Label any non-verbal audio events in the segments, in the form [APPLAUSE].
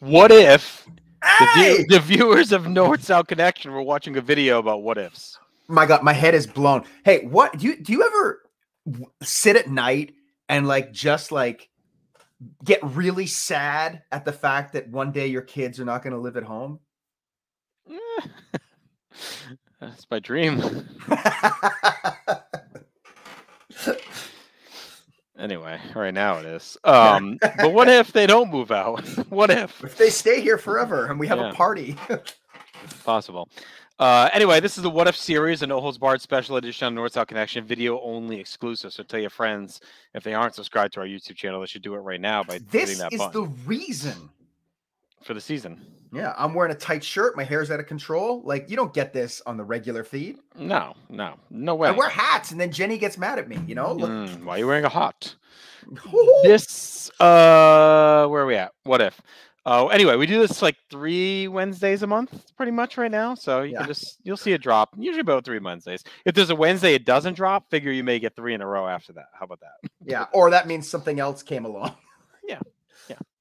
What if the, view- the viewers of North South Connection were watching a video about what ifs? My God, my head is blown. Hey, what do you do you ever sit at night and like just like get really sad at the fact that one day your kids are not going to live at home? [LAUGHS] That's my dream. [LAUGHS] Anyway, right now it is. [LAUGHS] Um, but what if they don't move out? [LAUGHS] what if? if they stay here forever and we have Yeah. a party. [LAUGHS] Possible. Uh, anyway, this is the What If series, a No Holds Barred special edition on North South Connection, video only exclusive. So tell your friends if they aren't subscribed to our YouTube channel, they should do it right now by hitting this that is button the reason. For the season. Yeah, I'm wearing a tight shirt. My hair's out of control. Like you don't get this on the regular feed. No, no, no way. I wear hats, and then Jenny gets mad at me. You know, Mm, why are you wearing a hot? Woo-hoo. [LAUGHS] This uh where are we at? What if? Oh, anyway, we do this like three Wednesdays a month, pretty much right now. So you Yeah. can just you'll see a drop, usually about three Wednesdays. If there's a Wednesday it doesn't drop, figure you may get three in a row after that. How about that? yeah, or that means something else came along.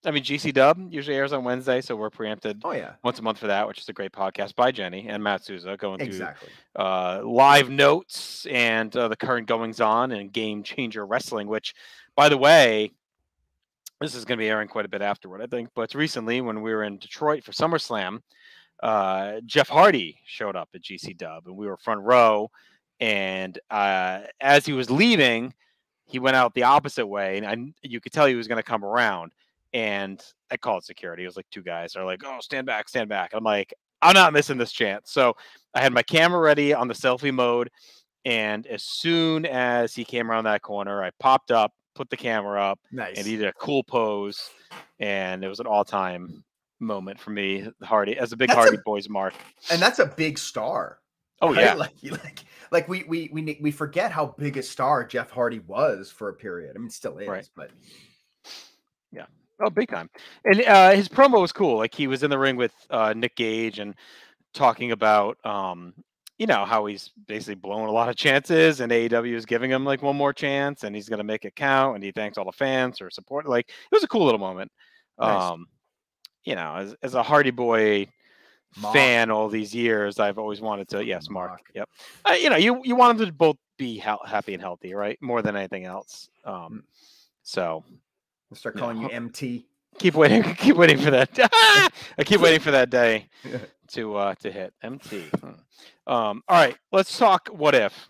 I mean, GC Dub usually airs on Wednesday, so we're preempted Oh yeah, once a month for that, which is a great podcast by Jenny and Matt Souza going through uh, live notes and uh, the current goings on and game changer wrestling. Which, by the way, this is going to be airing quite a bit afterward, I think. But recently, when we were in Detroit for SummerSlam, uh, Jeff Hardy showed up at GC Dub, and we were front row. And uh, as he was leaving, he went out the opposite way, and I, you could tell he was going to come around. And I called security. It was like two guys are like, "Oh, stand back, stand back." I'm like, "I'm not missing this chance." So I had my camera ready on the selfie mode, and as soon as he came around that corner, I popped up, put the camera up, Nice. and he did a cool pose, and it was an all-time moment for me, Hardy, as a big That's a- Hardy Boys mark. and that's a big star. Oh right? yeah, like [LAUGHS] like like we we we we forget how big a star Jeff Hardy was for a period. I mean, still is, Right. but oh big time. And uh, his promo was cool. Like he was in the ring with uh, Nick Gage and talking about. Um, you know how he's basically blowing a lot of chances, and AEW is giving him like one more chance, and he's gonna make it count. And he thanks all the fans for support. Like it was a cool little moment. Nice. Um, you know, as, as a Hardy Boy Mark. fan all these years, I've always wanted to. Yes, Mark. Mark. Yep. Uh, you know, you you want them to both be happy and healthy, right? More than anything else. Mm. Um, so I'll start Yeah. calling you MT. keep waiting, [LAUGHS] keep waiting for that. [LAUGHS] I keep waiting for that day [LAUGHS] to uh to hit MT. Hmm. Um, all right, let's talk. What if?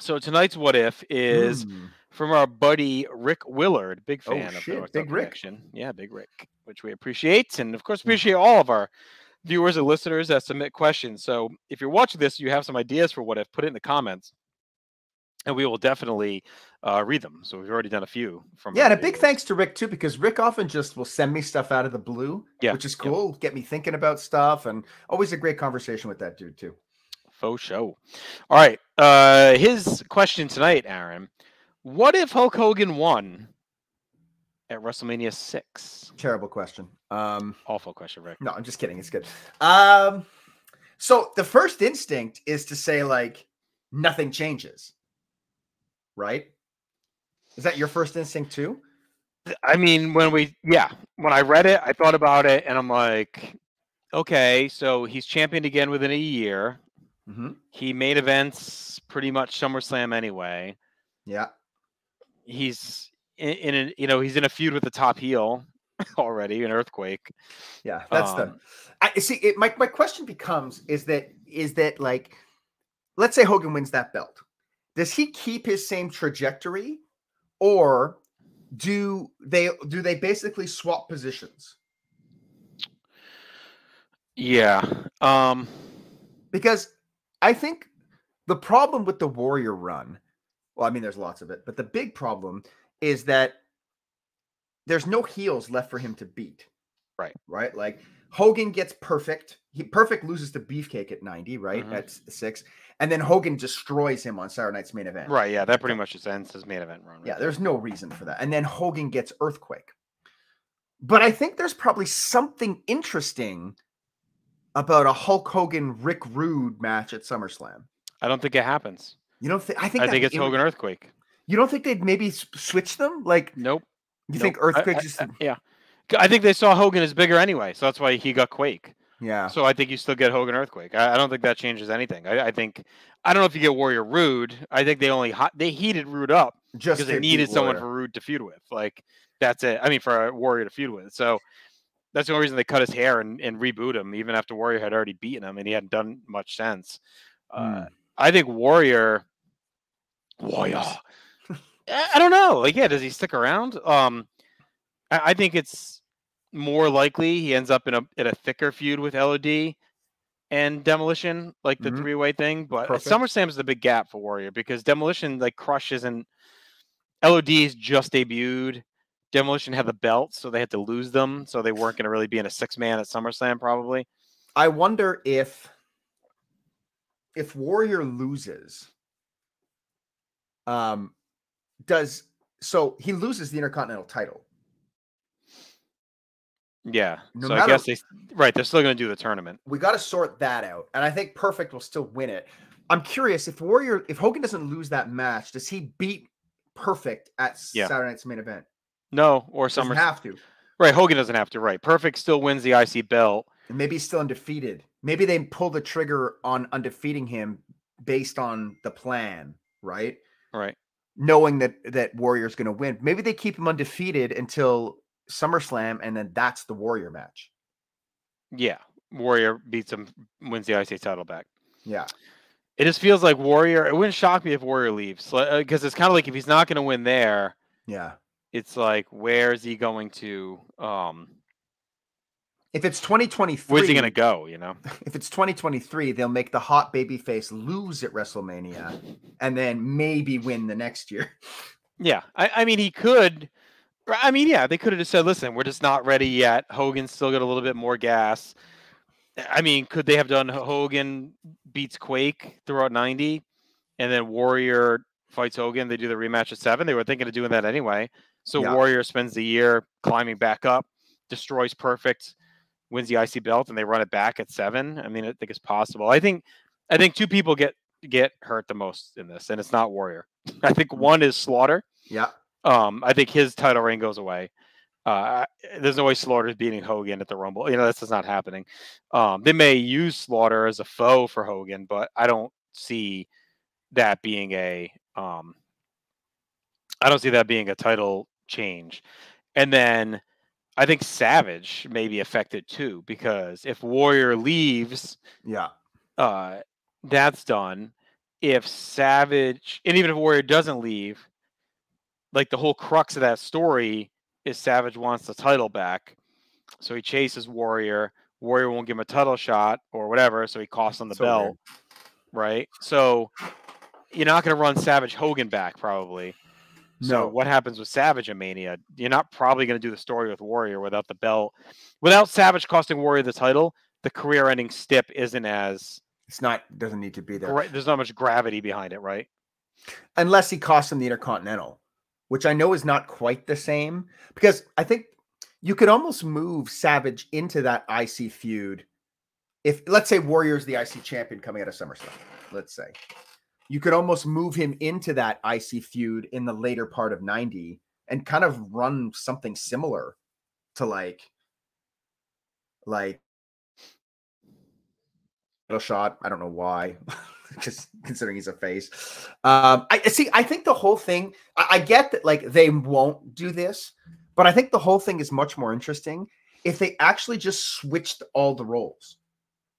So tonight's what if is Mm. from our buddy Rick Willard, big Oh, fan of shit, Big Rick. Connection. Yeah, Big Rick, which we appreciate, and of course appreciate all of our viewers and listeners that submit questions. So if you're watching this, you have some ideas for what if, put it in the comments, and we will definitely uh, read them. So we've already done a few from. Yeah, and a big viewers. thanks to Rick too, because Rick often just will send me stuff out of the blue, Yeah, which is yeah. cool. Get me thinking about stuff, and always a great conversation with that dude too. Faux show. All right. Uh, his question tonight, Aaron. What if Hulk Hogan won at WrestleMania six? Terrible question. Um, Awful question, Rick. no, I'm just kidding. It's good. Um, so the first instinct is to say like nothing changes, right? Is that your first instinct too? I mean, when we, yeah, when I read it, I thought about it, and I'm like, okay, so he's championed again within a year. Mm-hmm. He made events pretty much SummerSlam anyway. Yeah. He's in, in a, you know, he's in a feud with the top heel [LAUGHS] already, an earthquake. Yeah, that's the. Um, I see. It, my my question becomes: is that is that like, let's say Hogan wins that belt, does he keep his same trajectory, or do they do they basically swap positions? Yeah. Um. Because I think the problem with the Warrior run, well, I mean, there's lots of it, but the big problem is that there's no heels left for him to beat. Right. Right. Like Hogan gets perfect. He perfect loses to Beefcake at 90, right? Mhm. At six. And then Hogan destroys him on Saturday night's main event. Right. Yeah. That pretty much just ends his main event run. right Yeah, there. there's no reason for that. And then Hogan gets Earthquake. But I think there's probably something interesting about a Hulk Hogan Rick Rude match at SummerSlam. I don't think it happens. You don't think? I think. I think it's Hogan Earthquake. You don't think they'd maybe switch them? Like Nope. you nope. think I- Earthquake I- just? I- yeah. I think they saw Hogan as bigger anyway, so that's why he got Quake. Yeah. So I think you still get Hogan Earthquake. I, I don't think that changes anything. I, I, think I don't know if you get Warrior Rude. I think they only hot, they heated Rude up just because they needed someone for Rude to feud with. Like that's it. I mean, for a Warrior to feud with. So that's the only reason they cut his hair and, and reboot him, even after Warrior had already beaten him and he hadn't done much sense. Uh, mm. I think Warrior, Warrior. [LAUGHS] I don't know. Like, yeah, does he stick around? Um, I, I think it's more likely he ends up in a in a thicker feud with LOD and Demolition, like the mm-hmm. three way thing. But Perfect. SummerSlam is the big gap for Warrior because Demolition like crushes and LOD's just debuted. Demolition had the belts, so they had to lose them, so they weren't going to really be in a six man at SummerSlam probably. I wonder if if Warrior loses, um, does so he loses the Intercontinental title. Yeah. No so matter, I guess they right, they're still going to do the tournament. We got to sort that out. And I think Perfect will still win it. I'm curious if Warrior if Hogan doesn't lose that match, does he beat Perfect at yeah. Saturday night's main event? No, or Summer have to. Right, Hogan doesn't have to, right. Perfect still wins the IC belt. And maybe he's still undefeated. Maybe they pull the trigger on undefeating him based on the plan, right? Right. Knowing that that Warrior's going to win. Maybe they keep him undefeated until SummerSlam, and then that's the Warrior match. Yeah, Warrior beats him, wins the IC title back. Yeah, it just feels like Warrior. It wouldn't shock me if Warrior leaves because uh, it's kind of like if he's not going to win there. Yeah, it's like where is he going to? Um, if it's 2023, where's he going to go? You know, [LAUGHS] if it's 2023, they'll make the hot baby face lose at WrestleMania, and then maybe win the next year. Yeah, I, I mean he could I mean, yeah, they could have just said, "Listen, we're just not ready yet. Hogan's still got a little bit more gas." I mean, could they have done Hogan beats Quake throughout '90, and then Warrior fights Hogan? They do the rematch at seven. They were thinking of doing that anyway. So yeah. Warrior spends the year climbing back up, destroys Perfect, wins the IC belt, and they run it back at seven. I mean, I think it's possible. I think, I think two people get get hurt the most in this, and it's not Warrior. [LAUGHS] I think mm. one is Slaughter. Yeah. Um, I think his title reign goes away. Uh, there's no way Slaughter's beating Hogan at the Rumble. You know, that's just not happening. Um, they may use Slaughter as a foe for Hogan, but I don't see that being a um, I don't see that being a title change. And then I think Savage may be affected too because if Warrior leaves, yeah, uh, that's done. If Savage and even if Warrior doesn't leave, like the whole crux of that story is Savage wants the title back. So he chases Warrior. Warrior won't give him a title shot or whatever, so he costs him the so belt. Weird. Right? So you're not going to run Savage Hogan back probably. No. So what happens with Savage and Mania? You're not probably going to do the story with Warrior without the belt. Without Savage costing Warrior the title, the career-ending stip isn't as it's not doesn't need to be there. Right, there's not much gravity behind it, right? Unless he costs him the Intercontinental which I know is not quite the same because I think you could almost move Savage into that IC feud. If let's say Warrior's the IC champion coming out of SummerSlam, let's say you could almost move him into that IC feud in the later part of 90 and kind of run something similar to like like little shot. I don't know why. [LAUGHS] just considering he's a face. Um, I see. I think the whole thing. I, I get that, like they won't do this, but I think the whole thing is much more interesting if they actually just switched all the roles.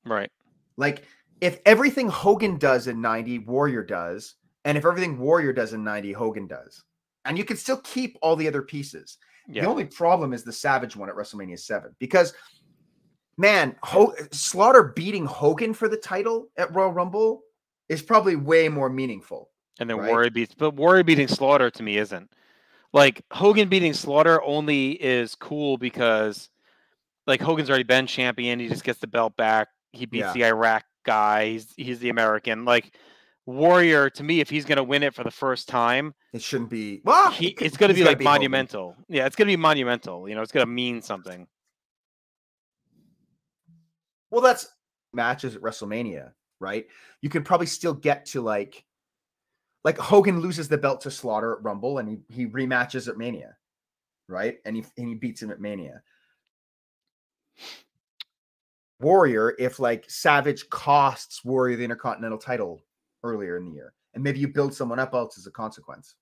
Right. Like if everything Hogan does in 90, Warrior does, and if everything Warrior does in 90, Hogan does. And you can still keep all the other pieces. Yeah. The only problem is the Savage one at WrestleMania 7 because man, Ho- Slaughter beating Hogan for the title at Royal Rumble is probably way more meaningful. And then right? Warrior beats, but Warrior beating Slaughter to me isn't. Like Hogan beating Slaughter only is cool because, like Hogan's already been champion. He just gets the belt back. He beats yeah. the Iraq guy. He's he's the American. Like Warrior to me, if he's going to win it for the first time, it shouldn't be. Well, he, it's going to be like be monumental. Hogan. Yeah, it's going to be monumental. You know, it's going to mean something. Well, that's matches at WrestleMania right? You could probably still get to like like Hogan loses the belt to Slaughter at Rumble and he, he rematches at Mania, right? And he and he beats him at Mania. Warrior if like Savage costs Warrior the Intercontinental title earlier in the year, and maybe you build someone up else as a consequence.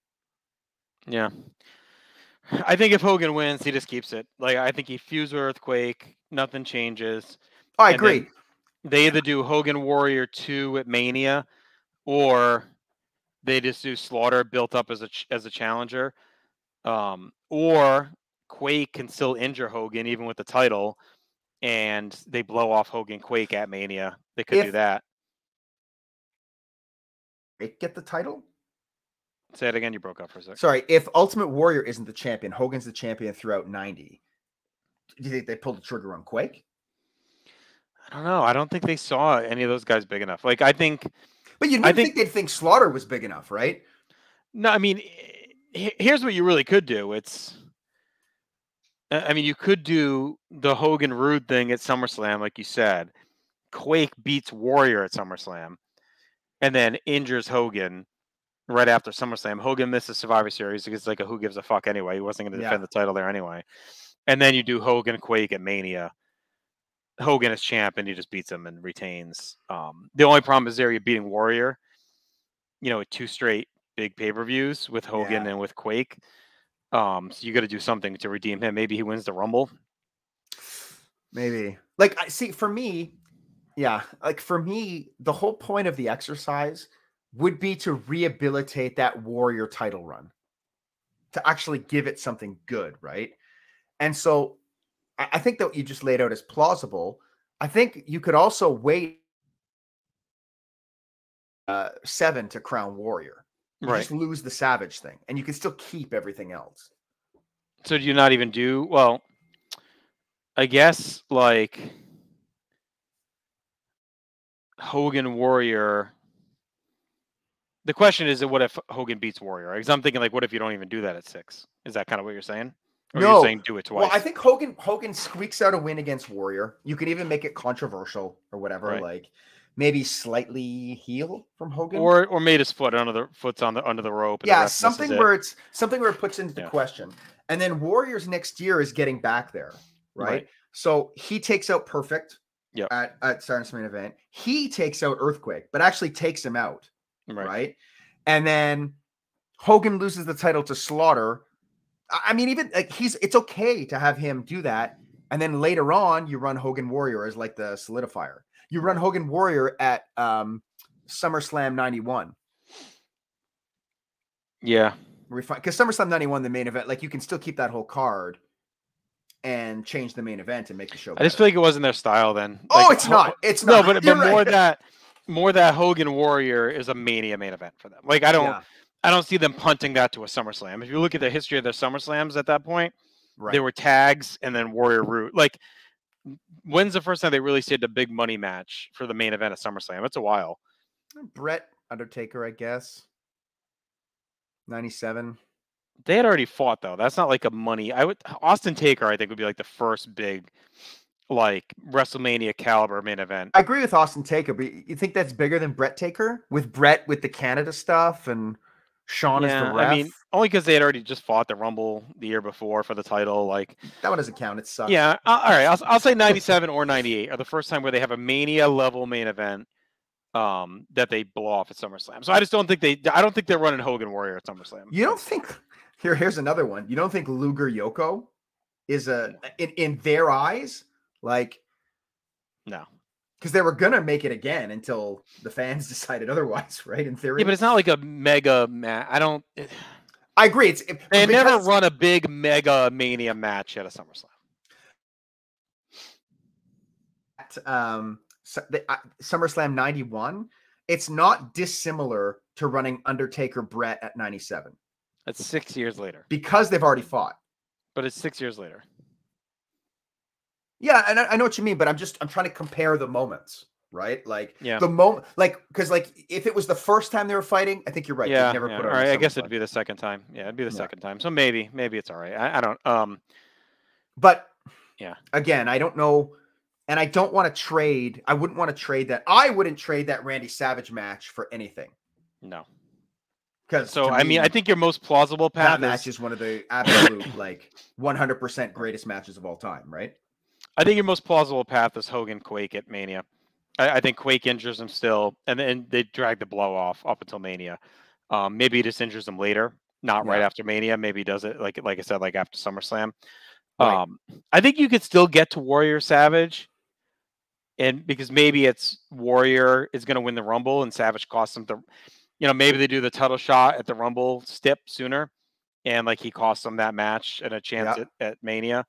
Yeah. I think if Hogan wins, he just keeps it. Like I think he fused with Earthquake, nothing changes. I agree. then They either do Hogan Warrior 2 at Mania or they just do Slaughter built up as a as a challenger. Um, or Quake can still injure Hogan even with the title and they blow off Hogan Quake at Mania. They could do that. It get the title. Say it again, you broke up for a second. Sorry, if Ultimate Warrior isn't the champion, Hogan's the champion throughout 90. Do you think they pulled the trigger on Quake? I don't know. I don't think they saw any of those guys big enough. Like I think But you I think- think, they'd think Slaughter was big enough, right? No, I mean, here's what you really could do. It's, I mean, you could do the Hogan Rude thing at SummerSlam, like you said. Quake beats Warrior at SummerSlam, and then injures Hogan right after SummerSlam. Hogan misses Survivor Series because it's like a who gives a fuck anyway. He wasn't going to Yeah. defend the title there anyway. And then you do Hogan Quake at Mania. Hogan is champ and he just beats him and retains. Um, the only problem is there you're beating Warrior, you know, two straight big pay per views with Hogan Yeah. and with Quake. Um, so you got to do something to redeem him. Maybe he wins the Rumble. Maybe. Like I see for me, yeah, like for me, the whole point of the exercise would be to rehabilitate that warrior title run. To actually give it something good, right? And so I think that what you just laid out is plausible. I think you could also wait uh seven to crown warrior. You Right. just lose the savage thing and you can still keep everything else. So do you not even do well? I guess like Hogan Warrior. The question is, what if Hogan beats Warrior? Because I'm thinking, like, what if you don't even do that at six? Is that kind of what you're saying? Or No. you're saying do it twice? Well, I think Hogan Hogan squeaks out a win against Warrior. You can even make it controversial or whatever, Right. like maybe slightly heel from Hogan. or or made his foot under the foot's on the under the rope. the yeah, ref something it. where it's something where it puts into the Yeah. question. And then Warriors next year is getting back there, right? Right. So he takes out Perfect Yep. at at Stardust main event. He takes out Earthquake, but actually takes him out, right. right? And then Hogan loses the title to Slaughter. I mean, even like he's it's okay to have him do that. And then later on, you run Hogan Warrior as like the solidifier. You run Hogan Warrior at um SummerSlam 91. Yeah, Because SummerSlam 91, the main event, like you can still keep that whole card and change the main event and make the show. I just feel like it wasn't their style then. oh, Like, it's not. It's No, not. but You're but more that more that Hogan Warrior is a Mania main event for them. Like I don't Yeah, I don't see them punting that to a SummerSlam. If you look at the history of their SummerSlams at that point, right. they were tags and then Warrior Rude. Like when's the first time they really saved a big money match for the main event at SummerSlam? It's a while. Bret Undertaker, I guess. 97. They had already fought though. That's not like a money. I would Austin Taker. I think would be like the first big, like WrestleMania caliber main event. I agree with Austin Taker, but you think that's bigger than Bret Taker with Bret with the Canada stuff and Shawn as Yeah, the ref? I mean, only because they had already just fought the Rumble the year before for the title. Like, that one doesn't count. It sucks. yeah, uh, all right. I'll, I'll say '97 or '98 are the first time where they have a Mania level main event um, that they blow off at SummerSlam. So I just don't think they. I don't think they're running Hogan Warrior at SummerSlam. You don't think here? Here's another one. You don't think Luger Yoko is a in, in their eyes like No. Because they were gonna make it again until the fans [LAUGHS] decided otherwise, right? In theory, Yeah, but it's not like a mega match. I don't. I agree. It's it, They never run a big mega Mania match at a SummerSlam. um Su- the, uh, SummerSlam 91, it's not dissimilar to running Undertaker Brett at 97 That's six years later, because they've already fought. but it's six years later. Yeah, and I, I know what you mean, but I'm just I'm trying to compare the moments, right? Like Yeah. the moment, like because like if it was the first time they were fighting, I think you're right. yeah, never yeah. put all on. I guess it'd be the second time. Yeah, it'd be the Yeah. second time. So maybe, maybe it's all right. I, I don't. Um, But Yeah. again, I don't know, and I don't want to trade. I wouldn't want to trade that. I wouldn't trade that Randy Savage match for anything no. because So I mean, I think your most plausible that path match is. is one of the absolute like 100% greatest matches of all time, right? I think your most plausible path is Hogan Quake at Mania. I, I think Quake injures him still, and then they drag the blow off up until Mania. Um, maybe he just injures him later, not right after Mania. Maybe he does it like like I said, like after SummerSlam. Right. Um, I think you could still get to Warrior Savage, and because maybe it's Warrior is going to win the Rumble, and Savage costs him the, you know, maybe they do the title shot at the Rumble stip sooner, and like he costs him that match and a chance Yeah. at, at Mania,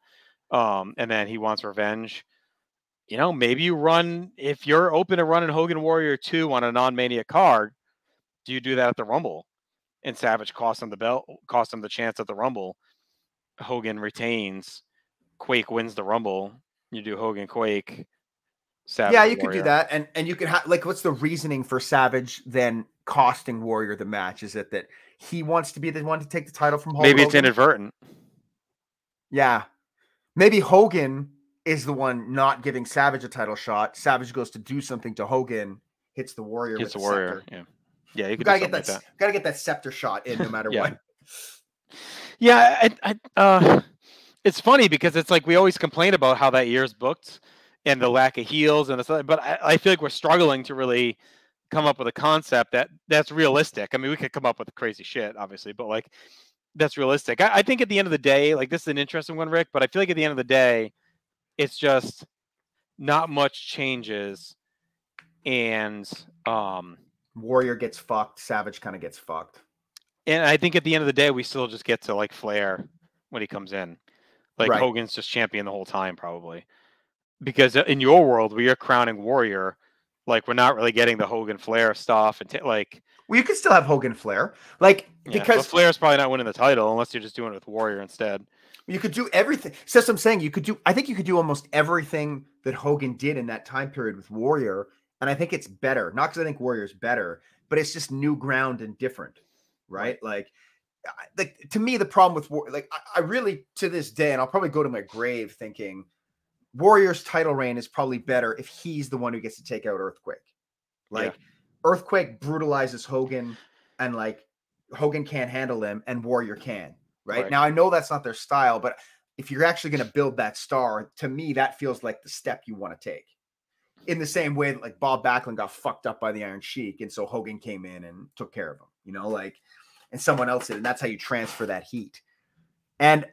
um, and then he wants revenge. You know, maybe you run if you're open to running Hogan Warrior two on a non-Mania card. Do you do that at the Rumble? And Savage costs him the belt, costs him the chance at the Rumble. Hogan retains. Quake wins the Rumble. You do Hogan Quake. Savage yeah, you could do that, and and you could have like, what's the reasoning for Savage then costing Warrior the match? Is it that he wants to be the one to take the title from Hulk Maybe it's inadvertent. Yeah, maybe Hogan is the one not giving Savage a title shot. Savage goes to do something to Hogan, hits the Warrior. It's a with warrior. scepter. Yeah. Yeah, you gotta get that. like that. Gotta get that scepter shot in, no matter [LAUGHS] Yeah. what. Yeah, I, I, uh, it's funny because it's like we always complain about how that year's booked and the lack of heels and the but I, I feel like we're struggling to really come up with a concept that that's realistic. I mean, we could come up with crazy shit, obviously, but like that's realistic. I, I think at the end of the day, like this is an interesting one, Rick, but I feel like at the end of the day, it's just not much changes, and um, Warrior gets fucked. Savage kind of gets fucked. and I think at the end of the day, we still just get to like Flair when he comes in. Like Right. Hogan's just champion the whole time, probably. Because uh, in your world, where you're crowning Warrior, like we're not really getting the Hogan Flair stuff, and like Well, you could still have Hogan Flair, like yeah, because Flair's probably not winning the title unless you're just doing it with Warrior instead. You could do everything. So that's what I'm saying. You could do. I think you could do almost everything that Hogan did in that time period with Warrior, and I think it's better. Not because I think Warrior's better, but it's just new ground and different, right? Like, like to me, the problem with War, like I, I really to this day, and I'll probably go to my grave thinking Warrior's title reign is probably better if he's the one who gets to take out Earthquake. Like Earthquake brutalizes Hogan, and like Hogan can't handle him, and Warrior can. Right? Right. now, I know that's not their style, but if you're actually going to build that star, to me, that feels like the step you want to take. In the same way that like Bob Backlund got fucked up by the Iron Sheik, and so Hogan came in and took care of him. You know, like, and someone else did, and that's how you transfer that heat. And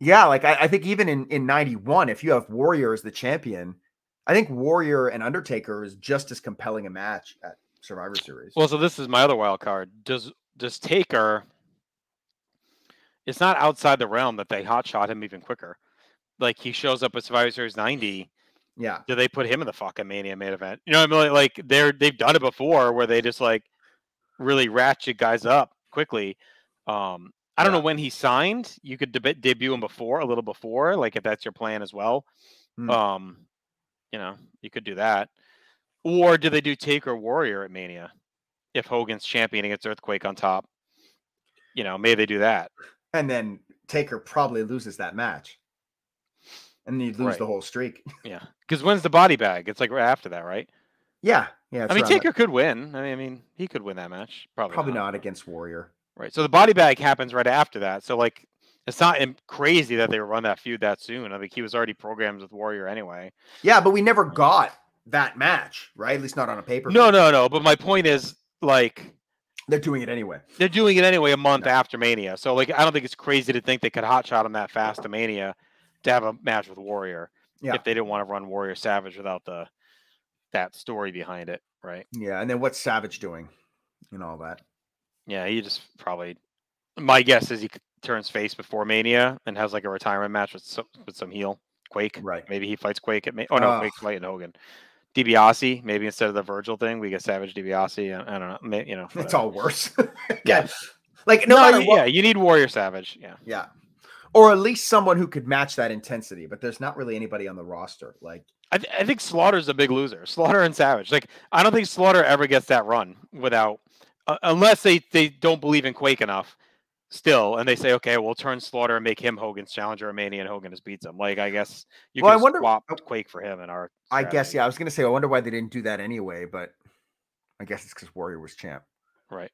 yeah, like I, I think even in in '91, if you have Warrior as the champion, I think Warrior and Undertaker is just as compelling a match at Survivor Series. Well, so this is my other wild card. Does does Taker? It's not outside the realm that they hotshot him even quicker. Like he shows up at Survivor Series 90 yeah, do they put him in the fucking Mania main event? You know what I mean? Like they're they've done it before where they just like really ratchet guys up quickly. Um, I don't Yeah. know when he signed. You could deb- debut him before, a little before, like if that's your plan as well. Hmm. Um, you know, you could do that. Or do they do Taker Warrior at Mania if Hogan's champion against Earthquake on top? You know, maybe they do that. and then Taker probably loses that match, and you lose Right. the whole streak. [LAUGHS] Yeah, because when's the body bag? It's like right after that, right? yeah, yeah. I mean, around that- Taker could win. I mean, I mean, he could win that match. Probably, probably not. not against Warrior. Right. So the body bag happens right after that. So like it's not crazy that they run that feud that soon. I think he was already programmed with Warrior anyway. Yeah, but we never um, got that match, right? At least not on a paper. No, no, no. But my point is like they're doing it anyway. they're doing it anyway a month No. after Mania. So like I don't think it's crazy to think they could hotshot him that fast to Mania to have a match with Warrior. Yeah. If they didn't want to run Warrior Savage without the that story behind it, right? Yeah, and then what's Savage doing, and all that. Yeah, he just probably. My guess is he turns face before Mania and has like a retirement match with some, with some heel Quake. Right. Maybe he fights Quake at. Ma- oh no, Ugh. Quake's fighting Hogan. DiBiase, maybe instead of the Virgil thing, we get Savage DiBiase. I, I don't know. May, you know, [LAUGHS] It's all worse. [LAUGHS] Yeah. like no, no, matter what. yeah, you need Warrior Savage. Yeah, Yeah. Or at least someone who could match that intensity, but there's not really anybody on the roster. Like, I, th- I think Slaughter's a big loser. Slaughter and Savage. Like, I don't think Slaughter ever gets that run without, uh, unless they they don't believe in Quake enough. Still, and they say, okay, we'll turn Slaughter and make him Hogan's challenger at Mania, and Hogan just beats him. Like, I guess you Well, I can wonder- swap Quake for him in our. I guess, yeah, I was gonna say, I wonder why they didn't do that anyway, but I guess it's because Warrior was champ. Right.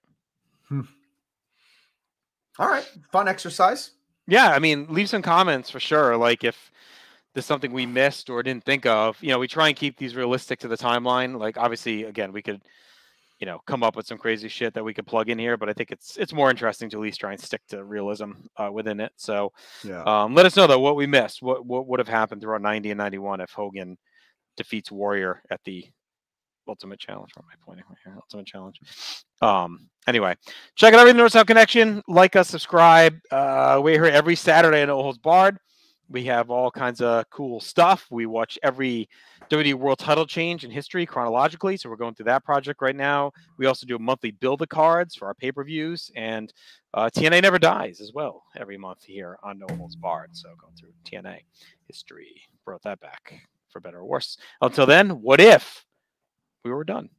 All right, fun exercise. Yeah, I mean, leave some comments for sure. Like if there's something we missed or didn't think of. You know, we try and keep these realistic to the timeline. Like obviously, again, we could, you know, come up with some crazy shit that we could plug in here, but I think it's it's more interesting to at least try and stick to realism uh, within it. So, Yeah. um, let us know though what we missed. What what would have happened throughout 90 and 91 if Hogan defeats Warrior at the Ultimate Challenge. what am I pointing right here? Ultimate Challenge. Um. Anyway, check it out everything North South Connection. Like us, subscribe. Uh, we're here every Saturday at No Holds Barred. We have all kinds of cool stuff. We watch every WWE World Title change in history chronologically. So we're going through that project right now. We also do a monthly build the cards for our pay per views, and uh, TNA never dies as well every month here on No Holds Barred. So going through TNA history, brought that back for better or worse. Until then, what if we were done?